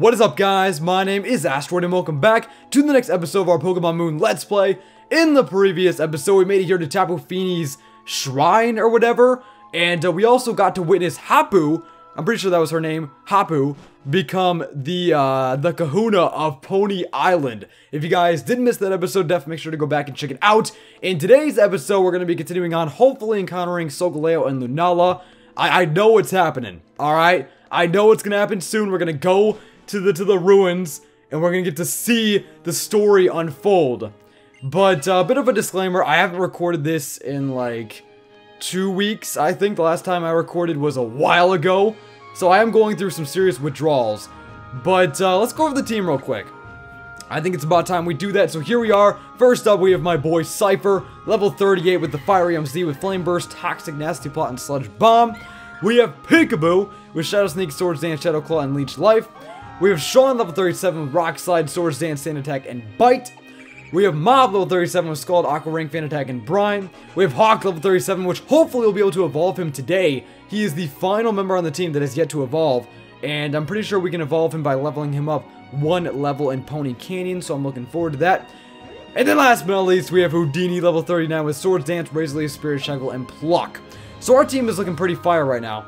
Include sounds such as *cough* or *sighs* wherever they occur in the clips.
What is up guys, my name is Astroid and welcome back to the next episode of our Pokemon Moon Let's Play. In the previous episode, we made it here to Tapu Fini's shrine or whatever, and uh, we also got to witness Hapu, I'm pretty sure that was her name, Hapu, become the uh, the kahuna of Poni Island. If you guys did miss that episode, definitely make sure to go back and check it out. In today's episode, we're going to be continuing on, hopefully encountering Solgaleo and Lunala. I, I know what's happening, alright? I know what's going to happen soon. We're going to go to the to the ruins, and we're to get to see the story unfold. But a uh, bit of a disclaimer, I haven't recorded this in like two weeks. I think the last time I recorded was a while ago. So I am going through some serious withdrawals. But uh, let's go over the team real quick. I think it's about time we do that. So here we are. First up, we have my boy Cypher, level 38 with the Firium Z with Flame Burst, Toxic Nasty Plot, and Sludge Bomb. We have Peekaboo with Shadow Sneak, Swords Dance, Shadow Claw, and Leech Life. We have Sean, level 37 with Rock Slide, Swords Dance, Sand Attack, and Bite. We have Mob level 37 with Scald, Aqua Ring, Fan Attack, and Brine. We have Hawk level 37, which hopefully we'll be able to evolve him today. He is the final member on the team that has yet to evolve, and I'm pretty sure we can evolve him by leveling him up one level in Poni Canyon, so I'm looking forward to that. And then last but not least, we have Houdini level 39 with Swords Dance, Razor Leaf, Spirit Shackle, and Pluck. So our team is looking pretty fire right now.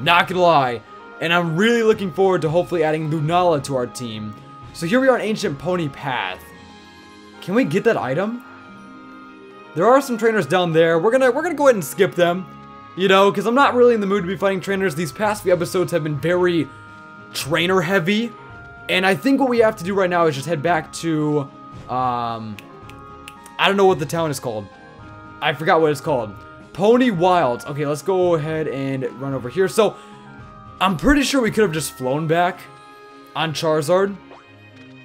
Not gonna lie. And I'm really looking forward to hopefully adding Lunala to our team. So here we are on Ancient Poni Path. Can we get that item? There are some trainers down there. We're gonna we're gonna go ahead and skip them. You know, because I'm not really in the mood to be fighting trainers. These past few episodes have been very trainer heavy. And I think what we have to do right now is just head back to, um, I don't know what the town is called. I forgot what it's called. Poni Wilds. Okay, let's go ahead and run over here. So, I'm pretty sure we could have just flown back on Charizard.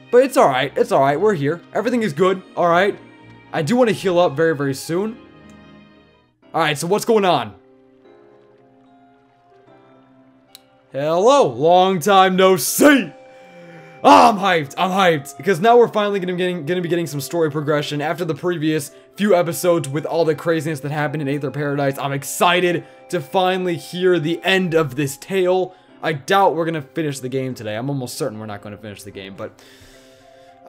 But it's alright. It's alright. We're here. Everything is good. Alright. I do want to heal up very, very soon. Alright, so what's going on? Hello. Long time no see. Oh, I'm hyped. I'm hyped. Because now we're finally gonna be, getting, gonna be getting some story progression after the previous few episodes with all the craziness that happened in Aether Paradise. I'm excited to finally hear the end of this tale. I doubt we're gonna finish the game today. I'm almost certain we're not gonna finish the game, but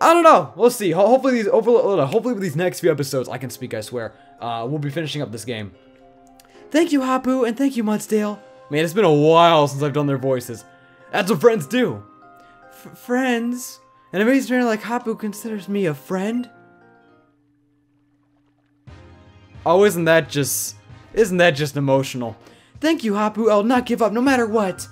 I don't know. We'll see. Hopefully these hopefully with these next few episodes, I can speak, I swear. Uh, we'll be finishing up this game. Thank you, Hapu, and thank you, Mudsdale. Man, it's been a while since I've done their voices. That's what friends do. F friends? An amazing trainer like Hapu considers me a friend? Oh, isn't that just... Isn't that just emotional? Thank you, Hapu. I'll not give up no matter what.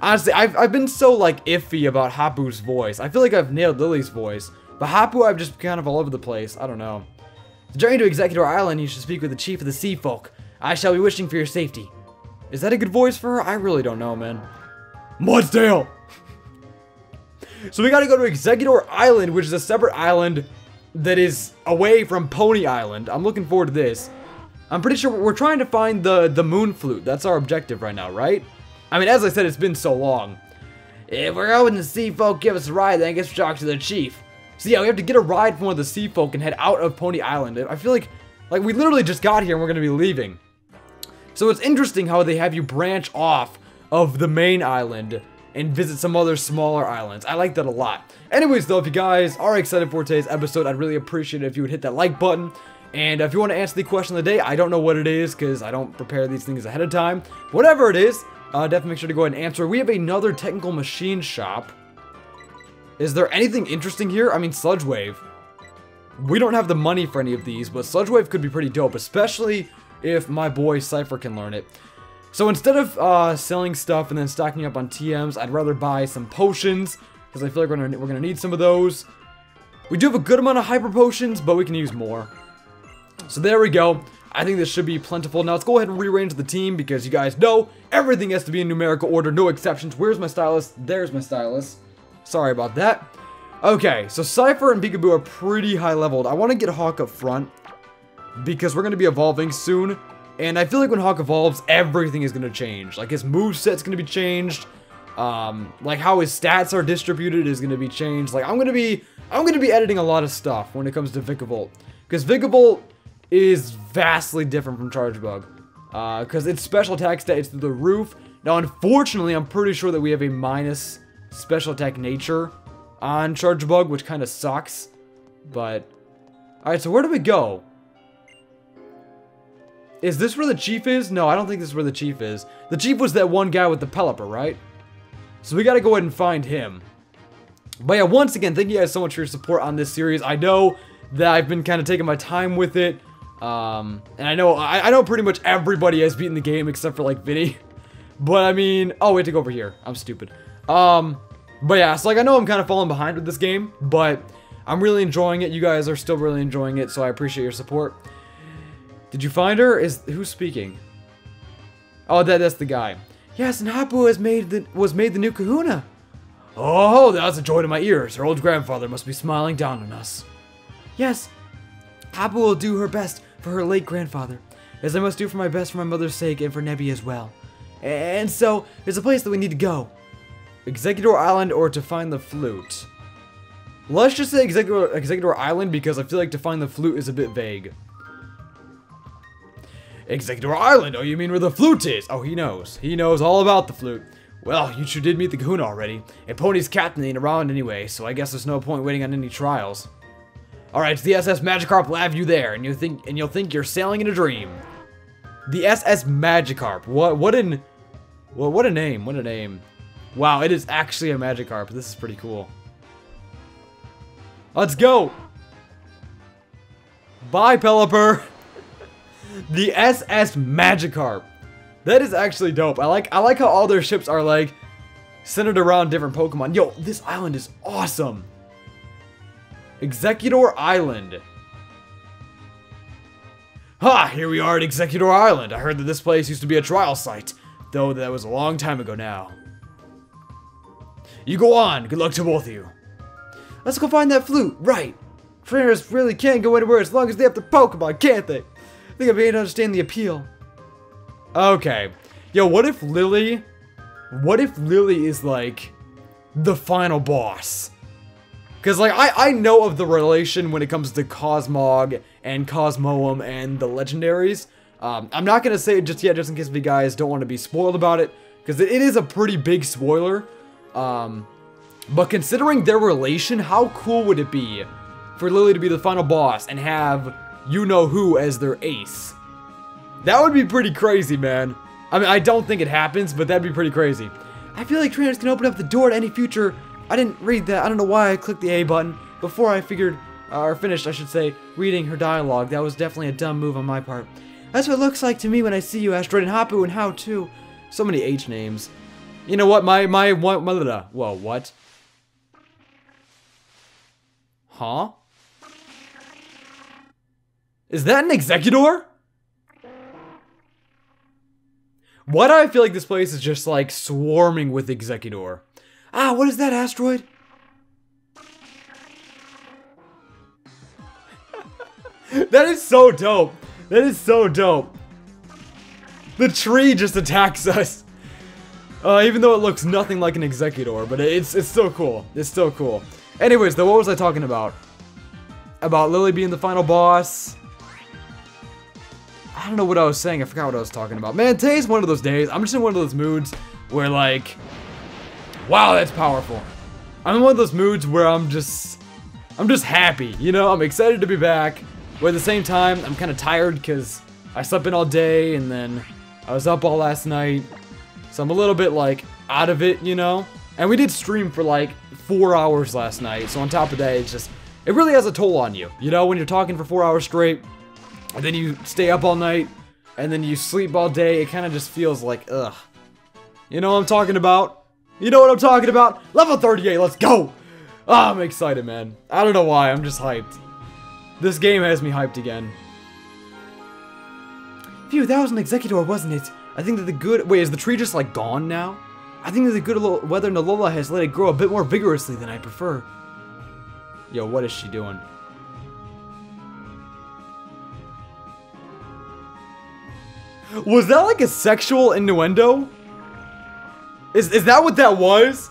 Honestly, I've, I've been so, like, iffy about Hapu's voice. I feel like I've nailed Lillie's voice. But Hapu, I've just kind of all over the place. I don't know. The journey to Exeggutor Island, you should speak with the chief of the sea folk. I shall be wishing for your safety. Is that a good voice for her? I really don't know, man. Mudsdale! so we gotta go to Exeggutor Island, which is a separate island that is away from Poni Island. I'm looking forward to this. I'm pretty sure we're trying to find the, the moon flute. That's our objective right now, right? I mean, as I said, it's been so long. If we're going to sea folk give us a ride, then I guess we talk to the chief. So yeah, we have to get a ride from one of the sea folk and head out of Poni Island. I feel like, like we literally just got here and we're to be leaving. So it's interesting how they have you branch off of the main island and visit some other smaller islands. I like that a lot. Anyways though, if you guys are excited for today's episode, I'd really appreciate it if you would hit that like button. And if you want to answer the question of the day, I don't know what it is because I don't prepare these things ahead of time. Whatever it is, uh, definitely make sure to go ahead and answer. We have another technical machine shop. Is there anything interesting here? I mean, Sludge Wave. We don't have the money for any of these, but Sludge Wave could be pretty dope, especially if my boy Cypher can learn it. So instead of uh, selling stuff and then stocking up on TMs, I'd rather buy some potions, because I feel like we're gonna, we're gonna need some of those. We do have a good amount of hyper potions, but we can use more. So there we go. I think this should be plentiful. Now let's go ahead and rearrange the team because you guys know everything has to be in numerical order, no exceptions. Where's my stylus? There's my stylus. Sorry about that. Okay, so Cypher and Peekaboo are pretty high leveled. I want to get Hawk up front because we're going to be evolving soon. And I feel like when Hawk evolves, everything is going to change. Like his move set's going to be changed. Um, like how his stats are distributed is going to be changed. Like I'm going to be, I'm going to be editing a lot of stuff when it comes to Vikavolt. Because Vikavolt is vastly different from Charjabug. Because uh, its special attack stat is through the roof. Now, unfortunately, I'm pretty sure that we have a minus special attack nature on Charjabug, which kind of sucks. But, alright, so where do we go? Is this where the chief is? No, I don't think this is where the chief is. The chief was that one guy with the Pelipper, right? So we gotta go ahead and find him. But yeah, once again, thank you guys so much for your support on this series. I know that I've been kind of taking my time with it. Um, and I know, I, I know pretty much everybody has beaten the game except for like Vinny. *laughs* But I mean, oh, wait to go over here. I'm stupid. Um, but yeah, so like I know I'm kind of falling behind with this game, but I'm really enjoying it. You guys are still really enjoying it, so I appreciate your support. Did you find her? Is who's speaking? Oh, that that's the guy. Yes, and Hapu has made the was made the new Kahuna. Oh, that's a joy to my ears. Her old grandfather must be smiling down on us. Yes, Hapu will do her best for her late grandfather, as I must do for my best for my mother's sake and for Nebby as well. And so, there's a place that we need to go. Exeggutor Island or to find the flute. Let's just say Executor, Exeggutor Island because I feel like to find the flute is a bit vague. Exeggutor Island, oh you mean where the flute is? Oh, he knows. He knows all about the flute. Well, you sure did meet the kahuna already. And Poni's captain ain't around anyway, so I guess there's no point waiting on any trials. Alright, the SS Magikarp will have you there, and you think and you'll think you're sailing in a dream. The SS Magikarp. What what an well, what a name, what a name. Wow, it is actually a Magikarp. This is pretty cool. Let's go! Bye, Pelipper! *laughs* the SS Magikarp. That is actually dope. I like I like how all their ships are like centered around different Pokemon. Yo, this island is awesome. Exeggutor Island. Ha! Here we are at Exeggutor Island. I heard that this place used to be a trial site, though that was a long time ago now. You go on. Good luck to both of you. Let's go find that flute. Right. Trainers really can't go anywhere as long as they have the Pokemon, can't they? Think I may understand the appeal. Okay. Yo, what if Lillie... What if Lillie is, like, the final boss? Because, like, I, I know of the relation when it comes to Cosmog and Cosmoem and the legendaries. Um, I'm not going to say it just yet, just in case you guys don't want to be spoiled about it. Because it, it is a pretty big spoiler. Um, but considering their relation, how cool would it be for Lillie to be the final boss and have you-know-who as their ace? That would be pretty crazy, man. I mean, I don't think it happens, but that'd be pretty crazy. I feel like trainers can open up the door to any future. I didn't read that. I don't know why I clicked the A button before I figured, uh, or finished, I should say, reading her dialogue. That was definitely a dumb move on my part. That's what it looks like to me when I see you, Astroid, and Hapu, and how too. So many H names. You know what? My, my, what, my, what? Huh? Is that an Exeggutor? Why do I feel like this place is just like swarming with Exeggutor? Ah, what is that asteroid? *laughs* that is so dope. That is so dope. The tree just attacks *laughs* us. Uh, even though it looks nothing like an Exeggutor, but it's it's still cool. It's still cool. Anyways, though, what was I talking about? About Lillie being the final boss. I don't know what I was saying. I forgot what I was talking about. Man, today's one of those days. I'm just in one of those moods where like, wow, that's powerful. I'm in one of those moods where I'm just, I'm just happy. You know, I'm excited to be back. But at the same time, I'm kind of tired because I slept in all day and then I was up all last night. So I'm a little bit like out of it, you know? And we did stream for like four hours last night. So on top of that, it's just, it really has a toll on you. You know, when you're talking for four hours straight, and then you stay up all night, and then you sleep all day, it kind of just feels like, ugh. You know what I'm talking about? You know what I'm talking about? Level 38, let's go! Oh, I'm excited, man. I don't know why, I'm just hyped. This game has me hyped again. Phew, that was an Exeggutor, wasn't it? I think that the good- wait, is the tree just, like, gone now? I think that the good weather in Alola has let it grow a bit more vigorously than I prefer. Yo, what is she doing? Was that like a sexual innuendo? Is is that what that was?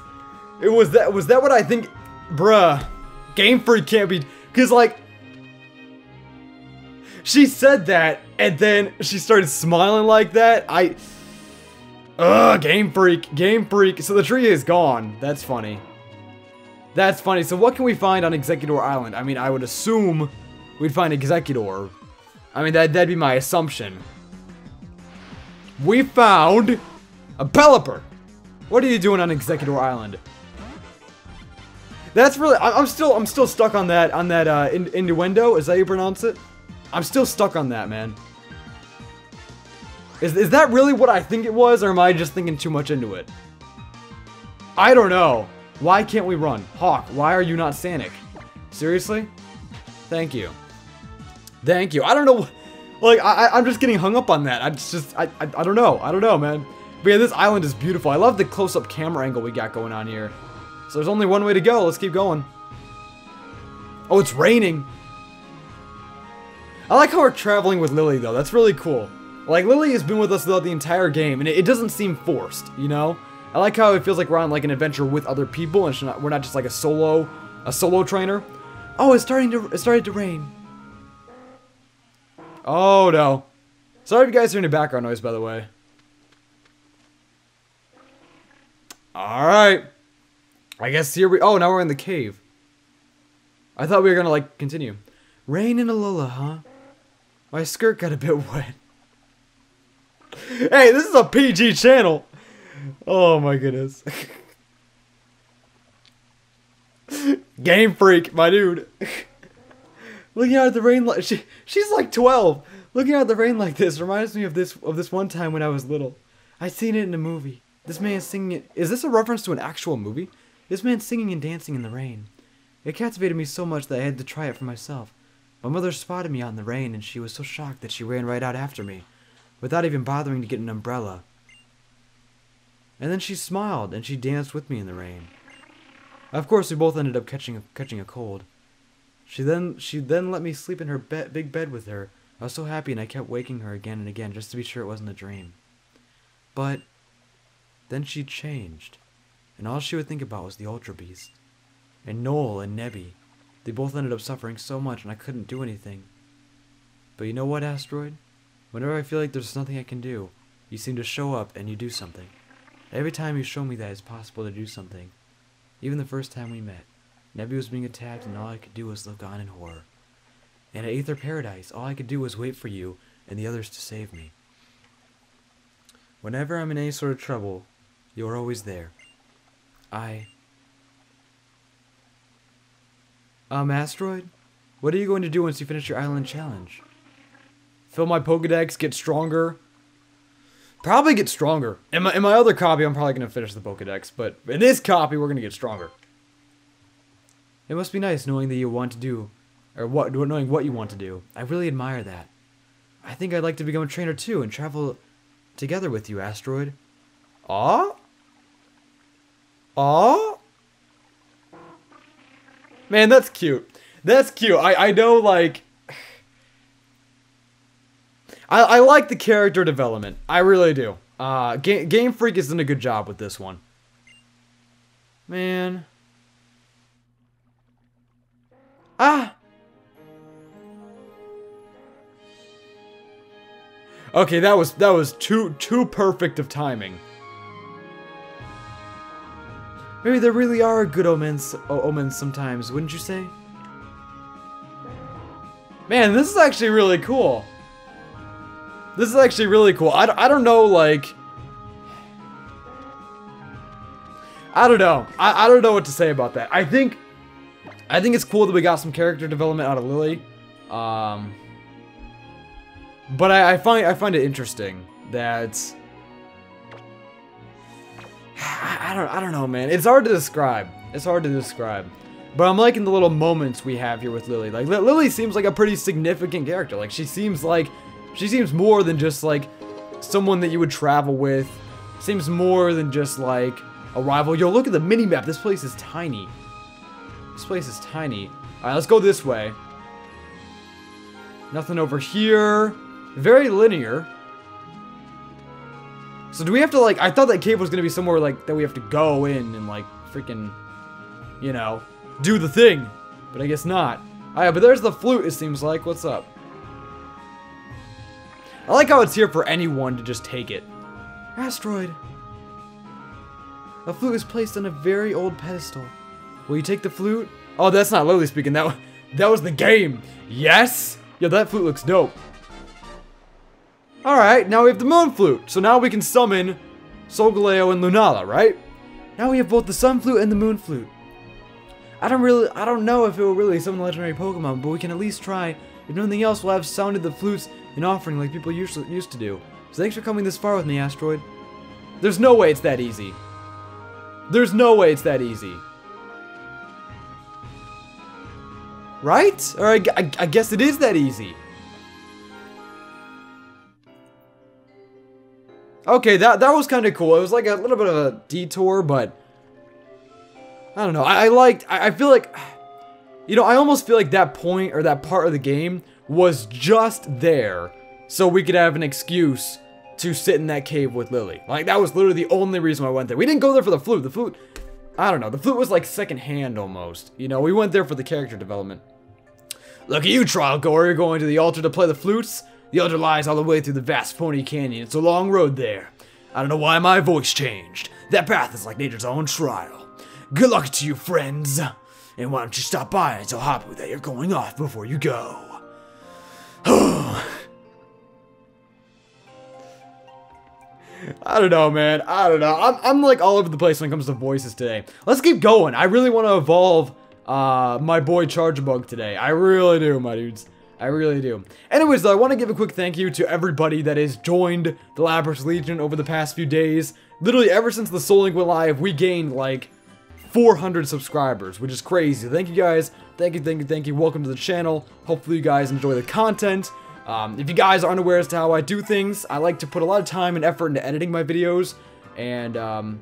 It was that was that what I think bruh. Game Freak can't be cause like she said that and then she started smiling like that. I Ugh, Game Freak, Game Freak. So the tree is gone. That's funny. That's funny. So what can we find on Exeggutor Island? I mean, I would assume we'd find Exeggutor. I mean, that, that'd be my assumption. We found a Pelipper. What are you doing on Exeggutor Island? That's really, I, am still, I'm still stuck on that, on that, uh, in, innuendo. Is that how you pronounce it? I'm still stuck on that, man. Is, is that really what I think it was, or am I just thinking too much into it? I don't know. Why can't we run? Hawk, why are you not Sanic? Seriously? Thank you. Thank you. I don't know. Like, I, I'm just getting hung up on that. I just, I, I, I don't know. I don't know, man. But yeah, this island is beautiful. I love the close-up camera angle we got going on here. So there's only one way to go. Let's keep going. Oh, it's raining. I like how we're traveling with Lillie, though. That's really cool. Like, Lillie has been with us throughout the entire game, and it, it doesn't seem forced, you know? I like how it feels like we're on, like, an adventure with other people, and not, we're not just, like, a solo, a solo trainer. Oh, it's starting to, it started to rain. Oh, no. Sorry if you guys hear any background noise, by the way. Alright. I guess here we- oh, now we're in the cave. I thought we were gonna, like, continue. Rain in Alola, huh? My skirt got a bit *laughs* wet. hey, this is a PG channel. Oh my goodness. *laughs* Game freak, my dude. *laughs* Looking out at the rain like she she's like 12. Looking out at the rain like this reminds me of this of this one time when I was little. I seen it in a movie. This man singing it. Is this a reference to an actual movie? This man singing and dancing in the rain. It captivated me so much that I had to try it for myself. My mother spotted me out in the rain and she was so shocked that she ran right out after me, without even bothering to get an umbrella. And then she smiled and she danced with me in the rain. Of course, we both ended up catching a, catching a cold. She then she then let me sleep in her be big bed with her. I was so happy and I kept waking her again and again just to be sure it wasn't a dream. But then she changed, and all she would think about was the Ultra Beast. And Noel and Nebby. They both ended up suffering so much and I couldn't do anything. But you know what, Astroid? Whenever I feel like there's nothing I can do, you seem to show up and you do something. Every time you show me that it's possible to do something. Even the first time we met. Nebby was being attacked and all I could do was look on in horror. And at Aether Paradise, all I could do was wait for you and the others to save me. Whenever I'm in any sort of trouble, you're always there. I... Um, Astroid? What are you going to do once you finish your island challenge? Fill my Pokedex, get stronger? Probably get stronger. In my, in my other copy, I'm probably going to finish the Pokedex, but in this copy, we're going to get stronger. It must be nice knowing that you want to do, or what knowing what you want to do. I really admire that. I think I'd like to become a trainer too and travel together with you, Astroid. Ah? Aw? Man, that's cute. That's cute. I, I know, like... *sighs* I, I like the character development. I really do. Uh, Game, Game Freak is doing a good job with this one. Man... Ah! Okay, that was that was too too perfect of timing. Maybe there really are good omens omens sometimes, wouldn't you say? Man, this is actually really cool. This is actually really cool. I, I don't know, like... I don't know. I, I don't know what to say about that. I think I think it's cool that we got some character development out of Lillie. Um, but I, I find I find it interesting that *sighs* I don't I don't know, man. It's hard to describe. It's hard to describe. But I'm liking the little moments we have here with Lillie. Like Lillie seems like a pretty significant character. Like she seems like she seems more than just like someone that you would travel with. Seems more than just like a rival. Yo, look at the mini map. This place is tiny. This place is tiny. Alright, let's go this way. Nothing over here. Very linear. So do we have to, like, I thought that cave was going to be somewhere, like, that we have to go in and, like, freaking, you know, do the thing. But I guess not. Alright, but there's the flute, it seems like. What's up? I like how it's here for anyone to just take it. Astroid. A flute is placed on a very old pedestal. Will you take the flute? Oh, that's not literally speaking. That, that was the game. Yes? Yeah, that flute looks dope. Alright, now we have the moon flute. So now we can summon Solgaleo and Lunala, right? Now we have both the sun flute and the moon flute. I don't really, I don't know if it will really summon legendary Pokemon, but we can at least try. If nothing else, we'll have sounded the flutes in offering like people to, used to do. So thanks for coming this far with me, Astroid. There's no way it's that easy. There's no way it's that easy. Right? Or I, I, I guess it is that easy. Okay, that, that was kind of cool. It was like a little bit of a detour, but... I don't know. I, I liked... I, I feel like... You know, I almost feel like that point or that part of the game was just there so we could have an excuse to sit in that cave with Lillie. Like, that was literally the only reason I went there. We didn't go there for the flute. The flute, I don't know. The flute was like second hand almost. You know, we went there for the character development. Look at you, trial goer. You're going to the altar to play the flutes? The altar lies all the way through the vast Poni Canyon. It's a long road there. I don't know why my voice changed. That path is like nature's own trial. Good luck to you, friends. And why don't you stop by and tell Hapu that you're going off before you go. *sighs* I don't know, man. I don't know. I'm, I'm like all over the place when it comes to voices today. Let's keep going. I really want to evolve uh, my boy Charjabug today. I really do, my dudes. I really do. Anyways, though, I want to give a quick thank you to everybody that has joined the Lapras Legion over the past few days. Literally, ever since the Soul Link went live, we gained, like, 400 subscribers, which is crazy. Thank you, guys. Thank you, thank you, thank you. Welcome to the channel. Hopefully, you guys enjoy the content. Um, if you guys aren't aware as to how I do things, I like to put a lot of time and effort into editing my videos, and um,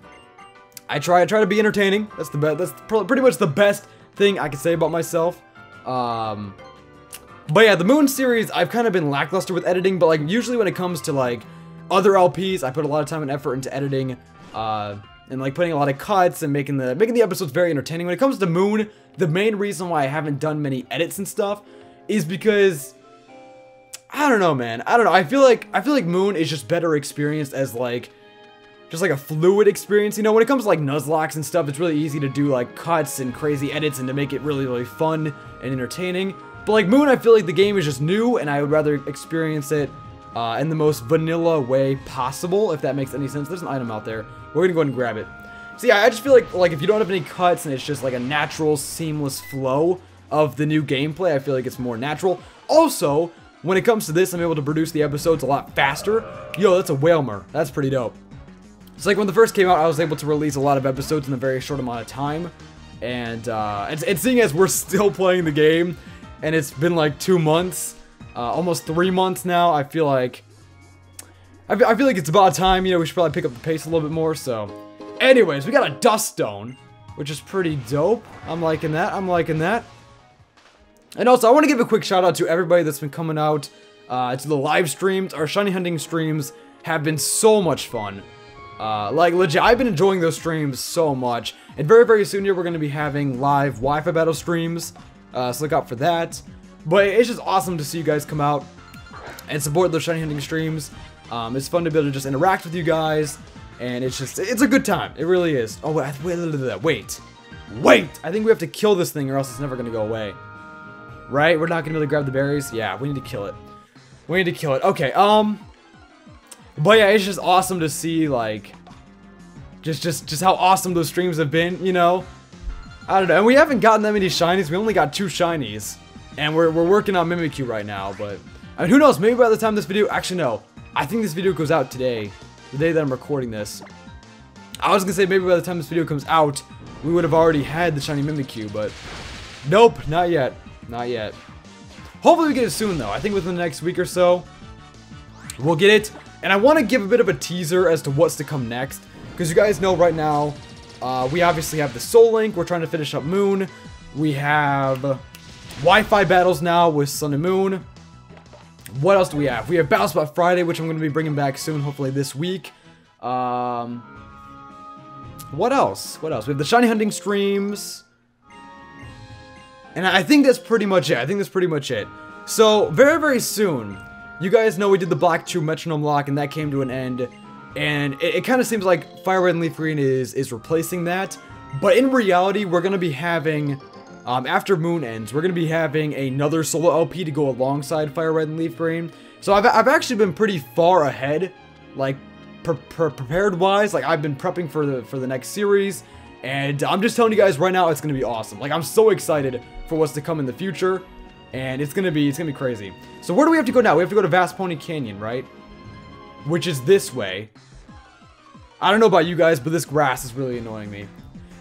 I try I try to be entertaining. That's the best. That's pretty much the best thing I can say about myself. Um, but yeah, the Moon series, I've kind of been lackluster with editing, but like usually when it comes to like other LPs, I put a lot of time and effort into editing, uh, and like putting a lot of cuts and making the making the episodes very entertaining. When it comes to Moon, the main reason why I haven't done many edits and stuff is because I don't know, man. I don't know. I feel like I feel like Moon is just better experienced as like just like a fluid experience. You know, when it comes to like Nuzlockes and stuff, it's really easy to do like cuts and crazy edits and to make it really, really fun and entertaining. But like Moon, I feel like the game is just new and I would rather experience it uh, in the most vanilla way possible, if that makes any sense. There's an item out there. We're gonna go ahead and grab it. So yeah, I just feel like like if you don't have any cuts and it's just like a natural, seamless flow of the new gameplay, I feel like it's more natural. Also, when it comes to this, I'm able to produce the episodes a lot faster. Yo, that's a Wailmer. That's pretty dope. It's like when the first came out, I was able to release a lot of episodes in a very short amount of time. And, uh, and, and seeing as we're *laughs* still playing the game, and it's been like two months, uh, almost three months now, I feel like, I I feel like it's about time, you know, we should probably pick up the pace a little bit more, so. Anyways, we got a Dust Stone, which is pretty dope. I'm liking that, I'm liking that. And also, I want to give a quick shout out to everybody that's been coming out uh, to the live streams. Our shiny hunting streams have been so much fun. Uh, like, legit, I've been enjoying those streams so much. And very, very soon here, we're going to be having live Wi-Fi battle streams. Uh, so look out for that. But it's just awesome to see you guys come out and support those shiny hunting streams. Um, it's fun to be able to just interact with you guys. And it's just, it's a good time. It really is. Oh, wait, wait, wait. Wait! I think we have to kill this thing or else it's never going to go away. Right? We're not gonna be able to grab the berries? Yeah, we need to kill it. We need to kill it. Okay, um... But yeah, it's just awesome to see, like... Just, just, just how awesome those streams have been, you know? I don't know. And we haven't gotten that many shinies. We only got two shinies. And we're, we're working on Mimikyu right now, but... I mean, who knows? Maybe by the time this video... Actually, no. I think this video goes out today. The day that I'm recording this. I was gonna say maybe by the time this video comes out, we would have already had the shiny Mimikyu, but... Nope, not yet. Not yet. Hopefully we get it soon, though. I think within the next week or so, we'll get it. And I want to give a bit of a teaser as to what's to come next. Because you guys know right now, uh, we obviously have the Soul Link. We're trying to finish up Moon. We have Wi-Fi battles now with Sun and Moon. What else do we have? We have Battle Spot Friday, which I'm going to be bringing back soon, hopefully this week. Um, what else? What else? We have the Shiny Hunting streams. And I think that's pretty much it. I think that's pretty much it. So, very, very soon, you guys know we did the Black 2 Metronome Lock, and that came to an end. and it, it kind of seems like Fire Red and Leaf Green is is replacing that. But in reality, we're gonna be having um, after Moon ends, we're gonna be having another solo LP to go alongside Fire Red and Leaf Green. So I've I've actually been pretty far ahead, like pre pre prepared wise. Like I've been prepping for the for the next series. And I'm just telling you guys right now, it's gonna be awesome. Like I'm so excited for what's to come in the future, and it's gonna be it's gonna be crazy. So where do we have to go now? We have to go to Vast Poni Canyon, right? Which is this way. I don't know about you guys, but this grass is really annoying me.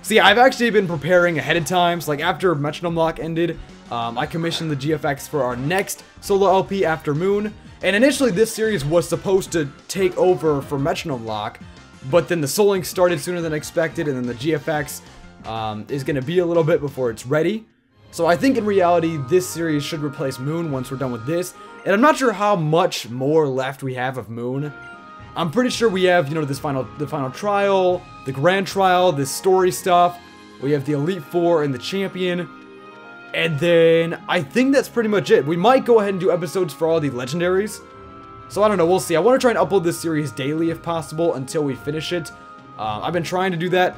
See, I've actually been preparing ahead of time. So like after Metronome Lock ended, um, I commissioned the GFX for our next solo LP after Moon. And initially this series was supposed to take over for Metronome Lock, but then the Soul Link started sooner than expected, and then the GFX um, is going to be a little bit before it's ready. So I think in reality, this series should replace Moon once we're done with this. And I'm not sure how much more left we have of Moon. I'm pretty sure we have, you know, this final, the final trial, the grand trial, this story stuff. We have the Elite Four and the Champion. And then I think that's pretty much it. We might go ahead and do episodes for all the legendaries. So I don't know, we'll see. I want to try and upload this series daily if possible until we finish it. Uh, I've been trying to do that.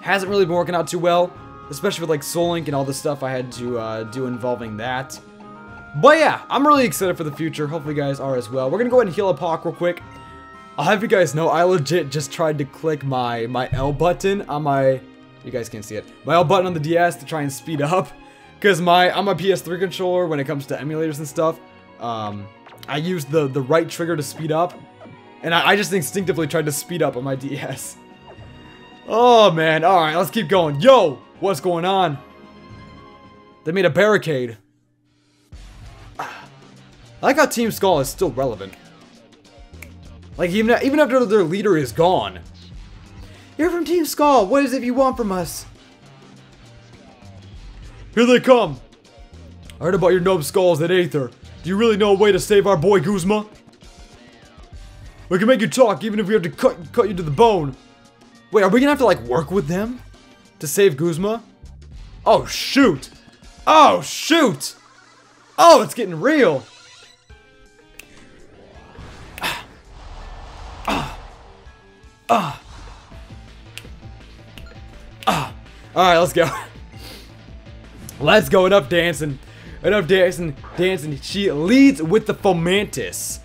Hasn't really been working out too well, especially with like Soul Link and all the stuff I had to uh, do involving that. But yeah, I'm really excited for the future. Hopefully you guys are as well. We're to go ahead and heal up Hawk real quick. I'll have you guys know, I legit just tried to click my, my L button on my... You guys can't see it. My L button on the DS to try and speed up. Because my I'm a PS3 controller, when it comes to emulators and stuff, um, I used the, the right trigger to speed up. And I, I just instinctively tried to speed up on my DS. Oh, man. Alright, let's keep going. Yo! What's going on? They made a barricade. I like how Team Skull is still relevant. Like, even, even after their leader is gone. You're from Team Skull. What is it you want from us? Here they come. I heard about your nub skulls at Aether. Do you really know a way to save our boy Guzma? We can make you talk even if we have to cut, cut you to the bone. Wait, are we gonna have to like work with them? To save Guzma? Oh shoot! Oh shoot! Oh, it's getting real! Ah. Ah. Ah. Alright, let's go. *laughs* let's go, enough dancing. Enough dancing, dancing. She leads with the Fomantis.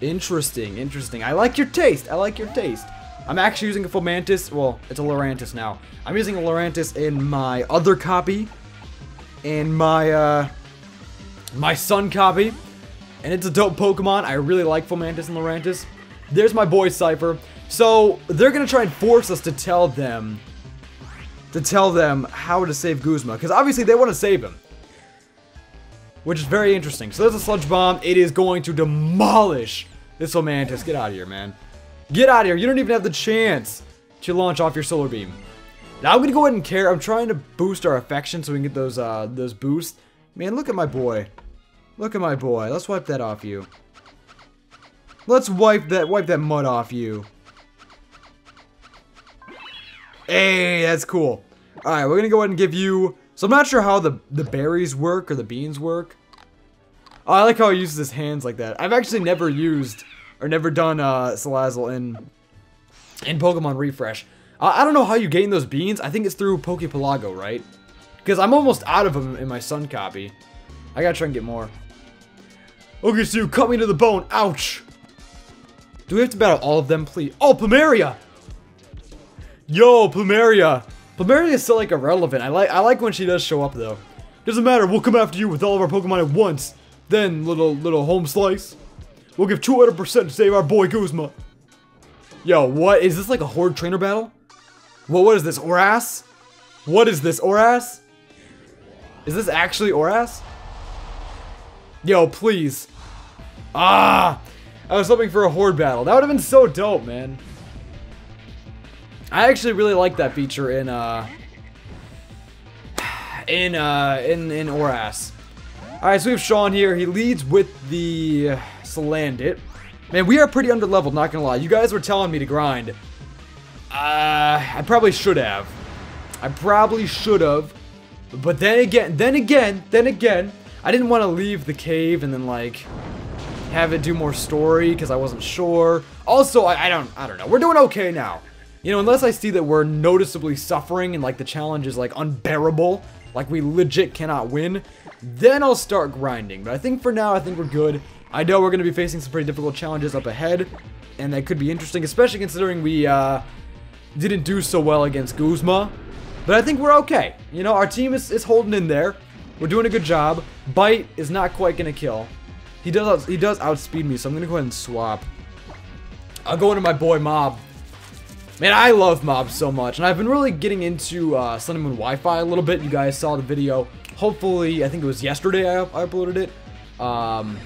Interesting, interesting. I like your taste. I like your taste. I'm actually using a Fomantis. Well, it's a Lurantis now. I'm using a Lurantis in my other copy. In my, uh, my Sun copy. And it's a dope Pokemon. I really like Fomantis and Lurantis. There's my boy Cypher. So, they're gonna try and force us to tell them, to tell them how to save Guzma. Because obviously they want to save him which is very interesting. So there's a Sludge Bomb. It is going to demolish this Fomantis. Get out of here, man. Get out of here. You don't even have the chance to launch off your Solar Beam. Now I'm going to go ahead and care. I'm trying to boost our affection so we can get those, uh, those boosts. Man, look at my boy. Look at my boy. Let's wipe that off you. Let's wipe that, wipe that mud off you. Hey, that's cool. Alright, we're going to go ahead and give you so I'm not sure how the, the berries work or the beans work. Oh, I like how he uses his hands like that. I've actually never used or never done uh, Salazzle in, in Pokemon Refresh. I, I don't know how you gain those beans. I think it's through Pokepelago, right? Because I'm almost out of them in my Sun copy. I gotta try and get more. Okay, so cut me to the bone. Ouch. Do we have to battle all of them, please? Oh, Plumeria! Yo, Plumeria! Plumeria is still like irrelevant. I like I like when she does show up though. Doesn't matter, we'll come after you with all of our Pokemon at once. Then, little little home slice. We'll give 200% to save our boy Guzma. Yo, what? Is this like a Horde trainer battle? Well, what is this, ORAS? What is this, ORAS? Is this actually ORAS? Yo, please. Ah! I was hoping for a Horde battle. That would have been so dope, man. I actually really like that feature in uh in uh in in ORAS. Alright, so we have Sean here. He leads with the Salandit. Man, we are pretty underleveled, not gonna lie. You guys were telling me to grind. Uh, I probably should have. I probably should have. But then again, then again, then again, I didn't want to leave the cave and then like have it do more story because I wasn't sure. Also, I, I don't I don't know. We're doing okay now. You know, unless I see that we're noticeably suffering and like the challenge is like unbearable, like we legit cannot win, then I'll start grinding. But I think for now, I think we're good. I know we're going to be facing some pretty difficult challenges up ahead, and that could be interesting, especially considering we uh, didn't do so well against Guzma. But I think we're okay. You know, our team is, is holding in there. We're doing a good job. Bite is not quite going to kill. He does he does outspeed me, so I'm going to go ahead and swap. I'll go into my boy Mob. Man, I love Mob so much, and I've been really getting into uh, Sun and Moon Wi-Fi a little bit. You guys saw the video. Hopefully, I think it was yesterday I, I uploaded it. Um,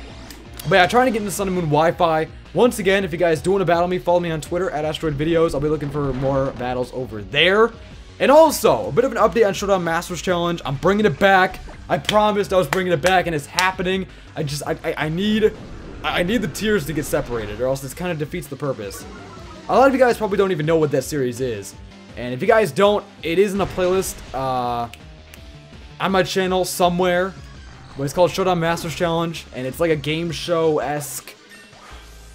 but yeah, trying to get into Sun and Moon Wi-Fi. Once again, if you guys do want to battle me, follow me on Twitter at Astroid Videos. I'll be looking for more battles over there. And also, a bit of an update on Showdown Masters Challenge. I'm bringing it back. I promised I was bringing it back, and it's happening. I just, I, I, I need, I need the tiers to get separated, or else this kind of defeats the purpose. A lot of you guys probably don't even know what that series is. And if you guys don't, it is in a playlist uh, on my channel somewhere. But it's called Showdown Masters Challenge, and it's like a game show-esque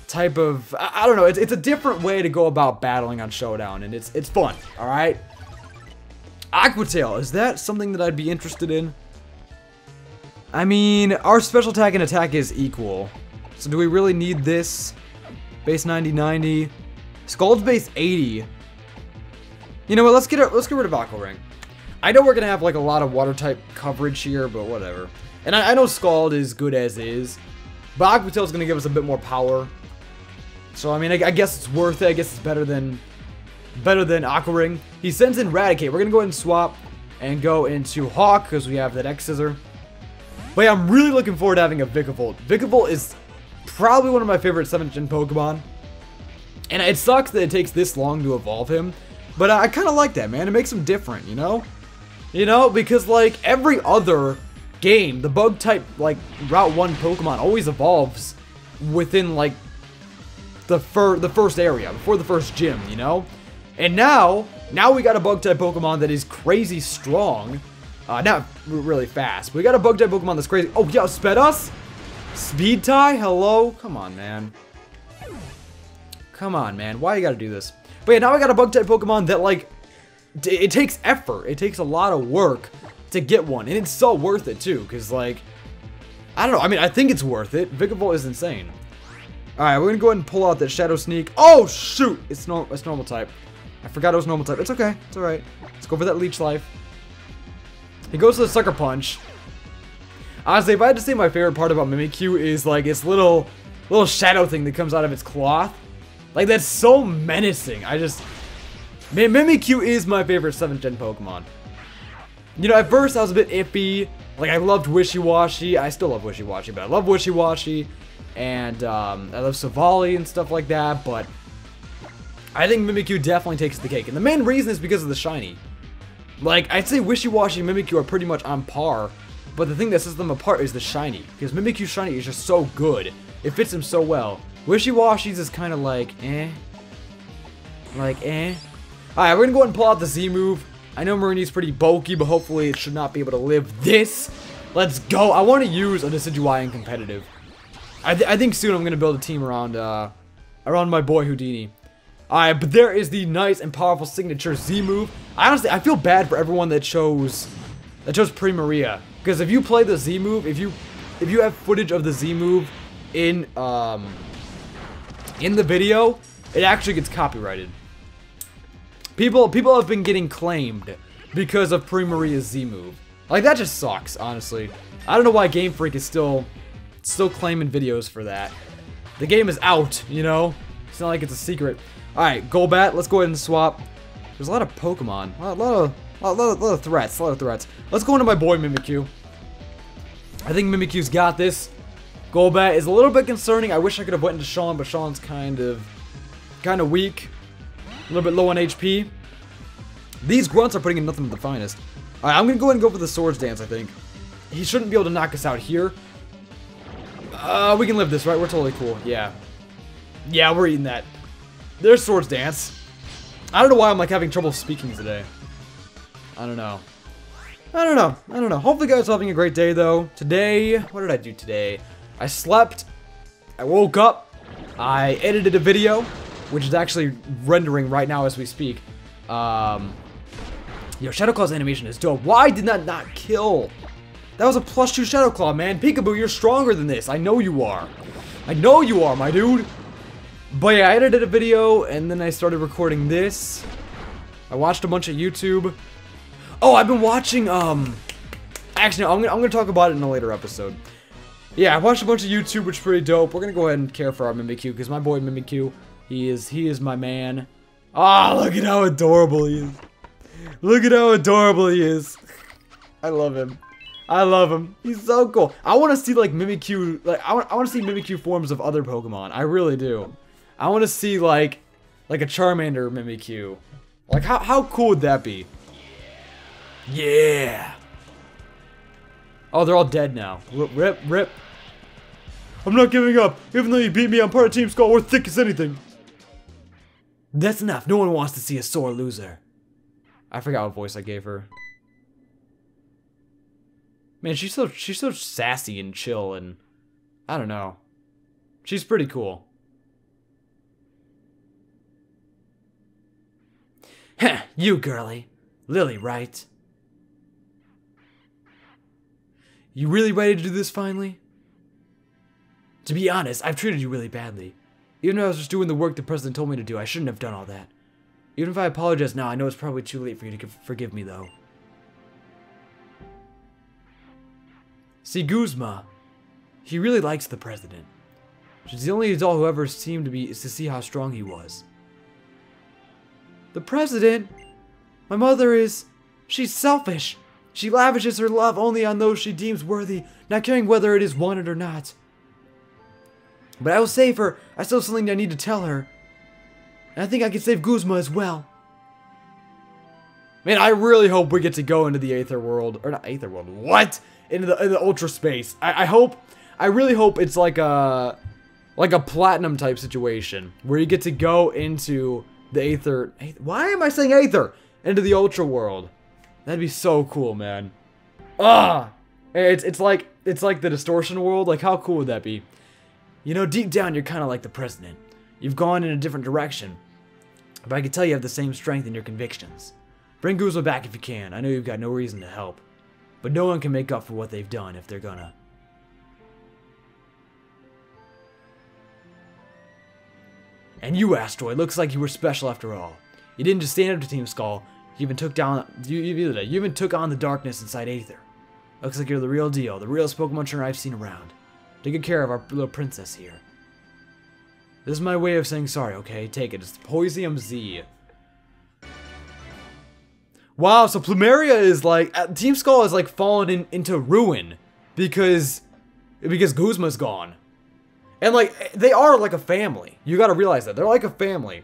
type of... I, I, don't know, it's, it's a different way to go about battling on Showdown, and it's, it's fun, alright? Aquatail, is that something that I'd be interested in? I mean, our special attack and attack is equal. So do we really need this? Base 90, 90. Scald's base 80. You know what, let's get, let's get rid of Aqua Ring. I know we're to have like a lot of water type coverage here, but whatever. And I, I know Scald is good as is. But Aqua is going to give us a bit more power. So, I mean, I, I, guess it's worth it. I guess it's better than better than Aqua Ring. He sends in Raticate. We're going to go ahead and swap and go into Hawk because we have that X Scissor. But yeah, I'm really looking forward to having a Vikavolt. Vikavolt is probably one of my favorite 7th gen Pokemon. And it sucks that it takes this long to evolve him. But I, I kind of like that, man. It makes him different, you know? You know, because like every other game, the bug type like Route 1 Pokemon always evolves within like the fir the first area, before the first gym, you know? And now, now we got a bug type Pokemon that is crazy strong. Uh, not really fast, but we got a bug type Pokemon that's crazy. Oh, yeah, sped us? Speed tie? Hello? Come on, man. Come on, man. Why you gotta do this? But yeah, now I got a bug type Pokemon that, like, it takes effort. It takes a lot of work to get one. And it's so worth it, too. Because, like, I don't know. I mean, I think it's worth it. Vikavolt is insane. Alright, we're going to go ahead and pull out that Shadow Sneak. Oh, shoot! It's, no it's normal type. I forgot it was normal type. It's okay. It's alright. Let's go for that Leech Life. He goes to the Sucker Punch. Honestly, if I had to say my favorite part about Mimikyu is, like, its little, little shadow thing that comes out of its cloth. Like, that's so menacing. I just... Mimikyu is my favorite 7th gen Pokemon. You know, at first I was a bit iffy. Like, I loved Wishiwashi. I still love Wishiwashi, but I love Wishiwashi. And um, I love Savali and stuff like that, but I think Mimikyu definitely takes the cake. And the main reason is because of the shiny. Like, I'd say Wishiwashi and Mimikyu are pretty much on par, but the thing that sets them apart is the shiny. Because Mimikyu shiny is just so good. It fits him so well. Wishiwashi's is kind of like, eh. Like, eh. Alright, we're gonna go ahead and pull out the Z move. I know Marini's pretty bulky, but hopefully it should not be able to live this. Let's go. I want to use a Decidueye in competitive. I, th I think soon I'm going to build a team around, uh, around my boy Houdini. Alright, but there is the nice and powerful signature Z move. I honestly, I feel bad for everyone that chose, that chose Primarina. Because if you play the Z move, if you, if you have footage of the Z move in, um, in the video, it actually gets copyrighted. People, people have been getting claimed because of Primarina's Z move. Like, that just sucks, honestly. I don't know why Game Freak is still still claiming videos for that. The game is out, you know? It's not like it's a secret. Alright, Golbat, let's go ahead and swap. There's a lot of Pokemon. A lot, of, a lot, of, a lot of threats, a lot of threats. Let's go into my boy Mimikyu. I think Mimikyu's got this. Golbat is a little bit concerning. I wish I could have went into Sean, but Sean's kind of, kind of weak. A little bit low on HP. These grunts are putting in nothing but the finest. I'm going to go ahead and go for the Swords Dance, I think. He shouldn't be able to knock us out here. Uh, we can live this, right? We're totally cool. Yeah. Yeah, we're eating that. There's Swords Dance. I don't know why I'm, like, having trouble speaking today. I don't know. I don't know. I don't know. Hopefully guys are having a great day, though. Today, what did I do today? I slept. I woke up, I edited a video, which is actually rendering right now as we speak. Um, yo, Shadow Claw's animation is dope. Why did that not kill? That was a plus two Shadow Claw, man. Peekaboo, you're stronger than this. I know you are. I know you are, my dude. But yeah, I edited a video, and then I started recording this. I watched a bunch of YouTube. Oh, I've been watching, um... Actually, no, I'm gonna, I'm gonna talk about it in a later episode. Yeah, I watched a bunch of YouTube, which is pretty dope. We're gonna go ahead and care for our Mimikyu, because my boy Mimikyu, he is, he is my man. Ah, oh, look at how adorable he is. Look at how adorable he is. I love him. I love him. He's so cool. I want to see like Mimikyu, like I want, I want to see Mimikyu forms of other Pokemon. I really do. I want to see like, like a Charmander Mimikyu. Like how how cool would that be? Yeah. Oh, they're all dead now. Rip, rip, rip. I'm not giving up. Even though you beat me, I'm part of Team Skull. We're thick as anything. That's enough. No one wants to see a sore loser. I forgot what voice I gave her. Man, she's so she's so sassy and chill and I don't know. She's pretty cool. Heh, you girly. Lillie, right? You really ready to do this finally? To be honest, I've treated you really badly. Even though I was just doing the work the president told me to do, I shouldn't have done all that. Even if I apologize now, I know it's probably too late for you to forgive me, though. See, Guzma, he really likes the president. She's the only adult who ever seemed to be to see how strong he was. The president? My mother is... She's selfish. She lavishes her love only on those she deems worthy, not caring whether it is wanted or not. But I will save her. I still have something I need to tell her. And I think I can save Guzma as well. Man, I really hope we get to go into the Aether World. Or not Aether World. What? into the, the ultra space. I, I hope, I really hope it's like a, like a platinum type situation where you get to go into the Aether. Why am I saying Aether? Into the ultra world. That'd be so cool, man. Ah, it's it's like it's like the distortion world. Like how cool would that be? You know, deep down you're kind of like the president. You've gone in a different direction, but I can tell you have the same strength in your convictions. Bring Guzma back if you can. I know you've got no reason to help. But no one can make up for what they've done if they're gonna. And you, Astroid, looks like you were special after all. You didn't just stand up to Team Skull, you even took down you, you, you even took on the darkness inside Aether. Looks like you're the real deal, the realest Pokemon trainer I've seen around. Take good care of our little princess here. This is my way of saying sorry, okay? Take it. It's Poisium Z. Wow, so Plumeria is like uh, Team Skull is like fallen in, into ruin because because Guzma's gone. And like they are like a family. You got to realize that. They're like a family.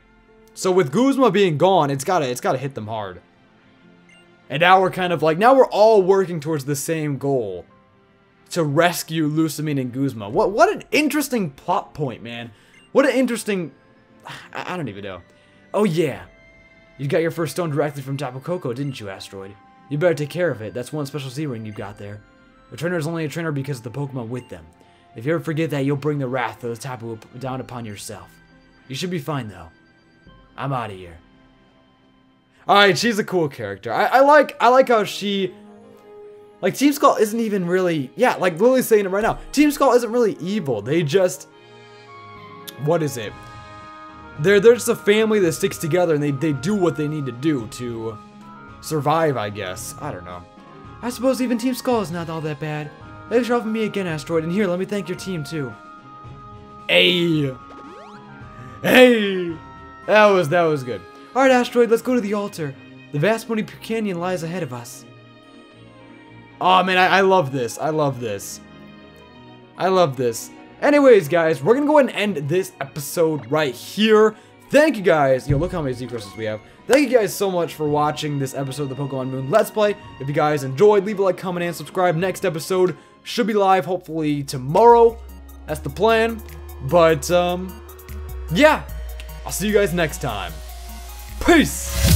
So with Guzma being gone, it's got to it's got to hit them hard. And now we're kind of like now we're all working towards the same goal to rescue Lusamine and Guzma. What what an interesting plot point, man. What an interesting I, I don't even know. Oh yeah. You got your first stone directly from Tapu Koko, didn't you, Astroid? You better take care of it. That's one special Z-Ring you've got there. A trainer is only a trainer because of the Pokemon with them. If you ever forget that, you'll bring the wrath of the Tapu down upon yourself. You should be fine, though. I'm out of here. Alright, she's a cool character. I, I like I like how she... Like, Team Skull isn't even really... Yeah, like Lillie's saying it right now. Team Skull isn't really evil. They just... What is it? They're, they're just a family that sticks together and they, they do what they need to do to survive, I guess. I don't know. I suppose even Team Skull is not all that bad. Thanks for helping me again, Astroid. And here, let me thank your team, too. Hey! Hey! That was, that was good. Alright, Astroid, let's go to the altar. The vast Poni Canyon lies ahead of us. Oh, man, I, I love this. I love this. I love this. Anyways, guys, we're gonna go ahead and end this episode right here. Thank you guys. Yo, look how many Z crystals we have. Thank you guys so much for watching this episode of the Pokemon Moon Let's Play. If you guys enjoyed, leave a like, comment, and subscribe. Next episode should be live hopefully tomorrow. That's the plan. But, um, yeah. I'll see you guys next time. Peace!